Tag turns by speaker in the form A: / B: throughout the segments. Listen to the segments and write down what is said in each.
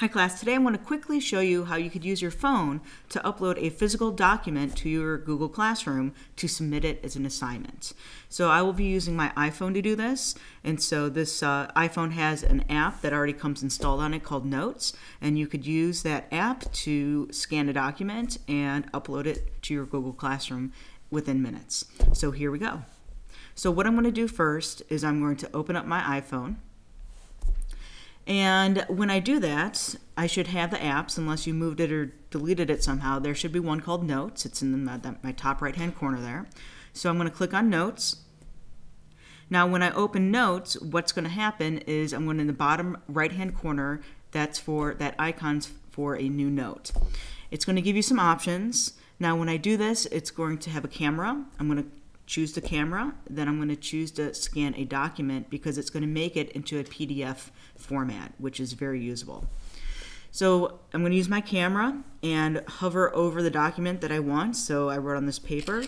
A: Hi class, today I want to quickly show you how you could use your phone to upload a physical document to your Google Classroom to submit it as an assignment. So I will be using my iPhone to do this, and so this uh, iPhone has an app that already comes installed on it called Notes, and you could use that app to scan a document and upload it to your Google Classroom within minutes. So here we go. So what I'm going to do first is I'm going to open up my iPhone, and when I do that, I should have the apps, unless you moved it or deleted it somehow. There should be one called Notes. It's in my, my top right hand corner there. So I'm going to click on Notes. Now, when I open Notes, what's going to happen is I'm going in the bottom right hand corner, that's for that icon's for a new note. It's going to give you some options. Now, when I do this, it's going to have a camera. I'm going to choose the camera, then I'm going to choose to scan a document because it's going to make it into a PDF format, which is very usable. So I'm going to use my camera and hover over the document that I want. So I wrote on this paper.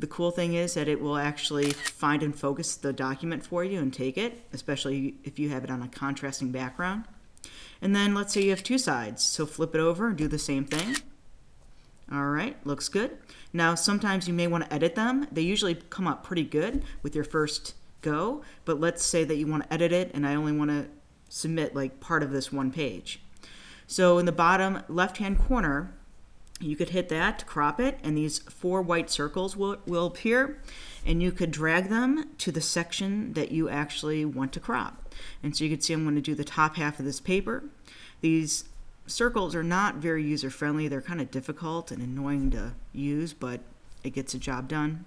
A: The cool thing is that it will actually find and focus the document for you and take it, especially if you have it on a contrasting background. And then let's say you have two sides. So flip it over and do the same thing. All right, looks good. Now, sometimes you may want to edit them. They usually come up pretty good with your first go, but let's say that you want to edit it and I only want to submit like part of this one page. So in the bottom left-hand corner, you could hit that to crop it and these four white circles will, will appear and you could drag them to the section that you actually want to crop. And so you can see I'm going to do the top half of this paper. These circles are not very user friendly. They're kind of difficult and annoying to use, but it gets the job done.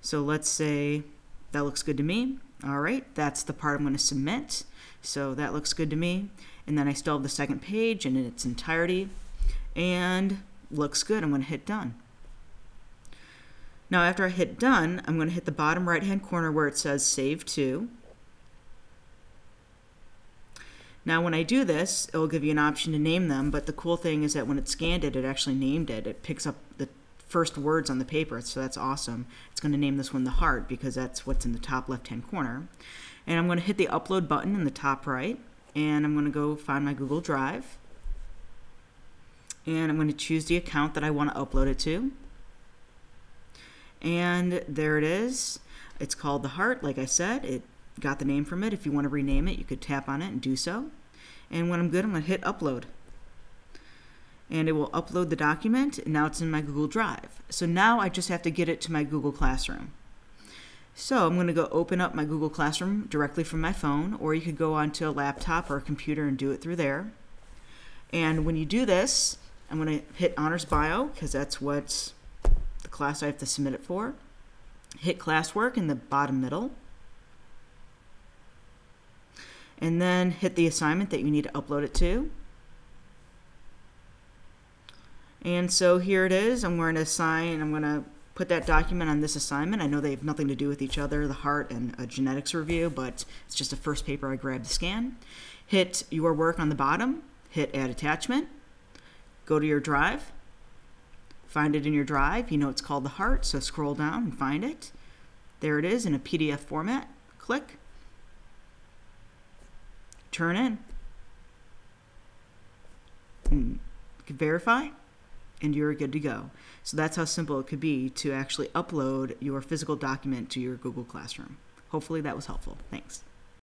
A: So let's say that looks good to me. All right, that's the part I'm going to submit. So that looks good to me. And then I still have the second page in its entirety. And looks good. I'm going to hit done. Now after I hit done, I'm going to hit the bottom right hand corner where it says save to. Now when I do this, it will give you an option to name them, but the cool thing is that when it scanned it, it actually named it. It picks up the first words on the paper, so that's awesome. It's going to name this one the heart because that's what's in the top left-hand corner. And I'm going to hit the upload button in the top right, and I'm going to go find my Google Drive. And I'm going to choose the account that I want to upload it to. And there it is. It's called the heart, like I said. It got the name from it. If you want to rename it, you could tap on it and do so. And when I'm good, I'm going to hit upload. And it will upload the document, and now it's in my Google Drive. So now I just have to get it to my Google Classroom. So I'm going to go open up my Google Classroom directly from my phone, or you could go onto a laptop or a computer and do it through there. And when you do this, I'm going to hit Honors Bio, because that's what the class I have to submit it for. Hit Classwork in the bottom middle and then hit the assignment that you need to upload it to. And so here it is. I'm going to assign, I'm going to put that document on this assignment. I know they have nothing to do with each other, the heart and a genetics review, but it's just a first paper I grabbed to scan. Hit your work on the bottom, hit add attachment, go to your drive, find it in your drive. You know it's called the heart, so scroll down and find it. There it is in a PDF format. Click, turn in. Mm. And verify, and you're good to go. So that's how simple it could be to actually upload your physical document to your Google Classroom. Hopefully that was helpful. Thanks.